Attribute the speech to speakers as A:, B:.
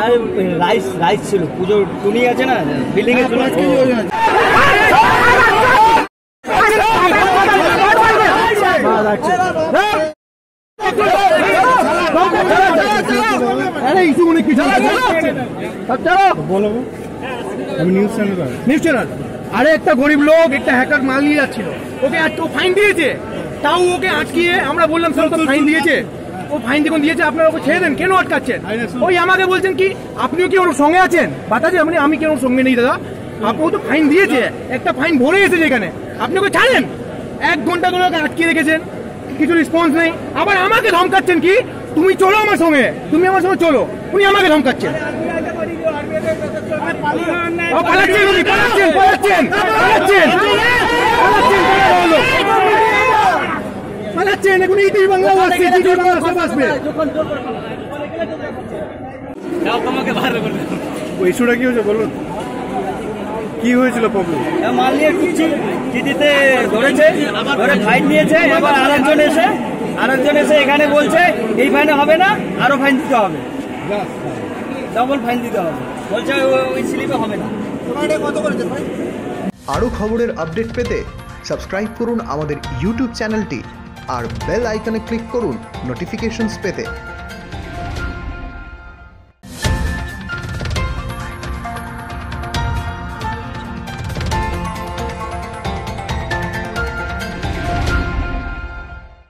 A: আর rice rice ছিল। পুজোর টুনি আছে না? বিল্ডিং এর জন্য
B: আমি নিউজ চ্যানেল নিউজ চ্যানেল আরে একটা গরিব লোক একটা হ্যাকার মাল নিয়ে যাচ্ছিল। ওকে আজকে ফাইন দিয়েছে। তাও ওকে আটকিয়ে আমরা বললাম ফাইন দিয়েছে। ও ফাইন যখন দিয়েছে আপনারা ওকে ছেড়ে দেন কেন আটকাচ্ছেন ওই আমাকে বলছেন কি আপনিও কি ওর সঙ্গে আছেন বাতাজে আপনি আমি কেন ওর সঙ্গে নেই দাদা আপনি ও তো ফাইন দিয়েছে একটা ফাইন ভরে এসেছে এখানে আপনি ওকে ছাড়েন এক ঘণ্টা ধরে ওকে আটকিয়ে রেখেছেন কিছু রেসপন্স নেই আবার আমাকে ধমকাচ্ছেন কি তুমি চলো আমার সঙ্গে তুমি আমার সঙ্গে চলো উনি আমাকে ধমকাচ্ছেন পালাচ্ছেন, পালাচ্ছেন, পালাচ্ছেন, এখন ইটি বাংলা আসছে, ইটি বাংলা সব আসবে।
A: তোমাকে বার করবে
B: ওই ইস্যুটা কি হয়েছে বলুন? কি হয়েছিল প্রবলেম?
A: মাল নিয়ে ঢুকছি চিঠিতে ধরেছে ধরে ফাইন নিয়েছে এবার আরেকজন এসে আরেকজন এসে এখানে বলছে এই ফাইনে হবে না আরও ফাইন দিতে হবে। ডবল ফাইন দিতে হবে। বলছে ওই স্লিপে হবে না।
C: আরও খবরের আপডেট পেতে সাবস্ক্রাইব করুন আমাদের ইউটিউব চ্যানেলটি। আর বেল আইকনে ক্লিক করুন নোটিফিকেশনস পেতে।